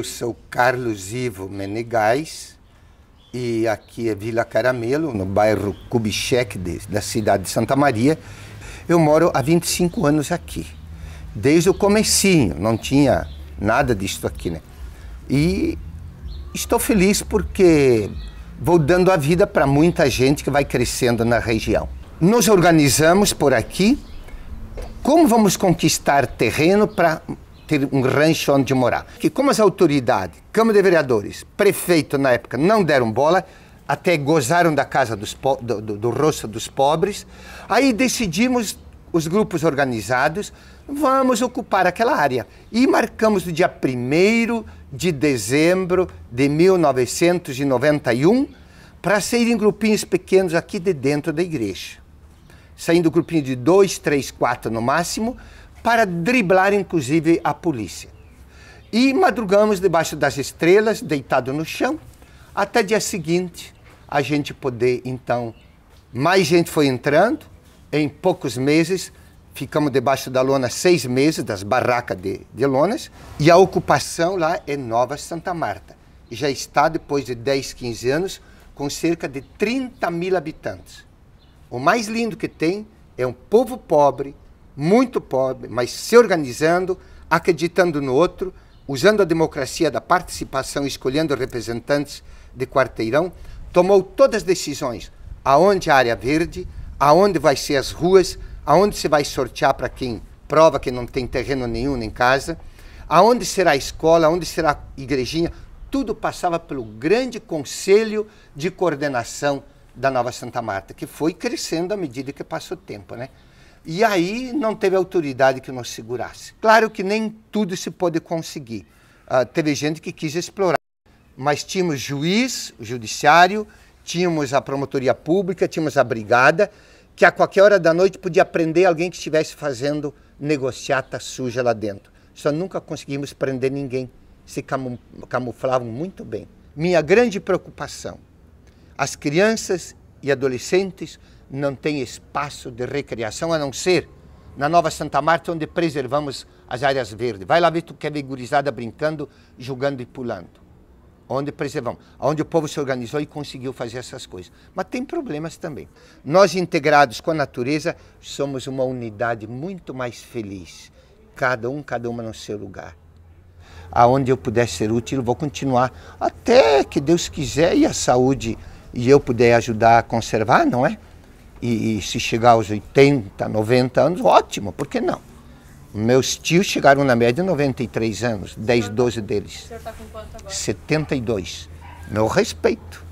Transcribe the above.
Eu sou Carlos Ivo Menegais e aqui é Vila Caramelo, no bairro Kubitschek da cidade de Santa Maria. Eu moro há 25 anos aqui, desde o comecinho, não tinha nada disso aqui, né? E estou feliz porque vou dando a vida para muita gente que vai crescendo na região. Nos organizamos por aqui. Como vamos conquistar terreno para ter um rancho onde morar? Que como as autoridades, Câmara de Vereadores, prefeito na época não deram bola, até gozaram da casa dos do, do, do rosto dos pobres, aí decidimos os grupos organizados, vamos ocupar aquela área. E marcamos o dia 1 de dezembro de 1991 para sair em grupinhos pequenos aqui de dentro da igreja saindo grupinho de dois, três, quatro no máximo, para driblar inclusive a polícia. E madrugamos debaixo das estrelas, deitado no chão, até dia seguinte a gente poder então. Mais gente foi entrando, em poucos meses, ficamos debaixo da lona seis meses, das barracas de, de lonas, e a ocupação lá é Nova Santa Marta. Já está, depois de 10, 15 anos, com cerca de 30 mil habitantes. O mais lindo que tem é um povo pobre, muito pobre, mas se organizando, acreditando no outro, usando a democracia da participação, escolhendo representantes de quarteirão, tomou todas as decisões. Aonde a área verde, aonde vai ser as ruas, aonde se vai sortear para quem prova que não tem terreno nenhum nem casa, aonde será a escola, aonde será a igrejinha, tudo passava pelo grande conselho de coordenação da Nova Santa Marta, que foi crescendo à medida que passou o tempo, né? E aí não teve autoridade que nos segurasse. Claro que nem tudo se pode conseguir. Uh, teve gente que quis explorar, mas tínhamos juiz, o judiciário, tínhamos a promotoria pública, tínhamos a brigada, que a qualquer hora da noite podia prender alguém que estivesse fazendo negociata suja lá dentro. Só nunca conseguimos prender ninguém. Se camuflavam muito bem. Minha grande preocupação as crianças e adolescentes não têm espaço de recreação a não ser na Nova Santa Marta, onde preservamos as áreas verdes. Vai lá ver tu quer ver gurizada brincando, jogando e pulando. Onde preservamos, onde o povo se organizou e conseguiu fazer essas coisas. Mas tem problemas também. Nós, integrados com a natureza, somos uma unidade muito mais feliz. Cada um, cada uma no seu lugar. Aonde eu puder ser útil, vou continuar até que Deus quiser e a saúde e eu puder ajudar a conservar, não é? E, e, se chegar aos 80, 90 anos, ótimo, por que não? Meus tios chegaram na média 93 anos, 10, 12 deles. O senhor está com quanto agora? 72. Meu respeito.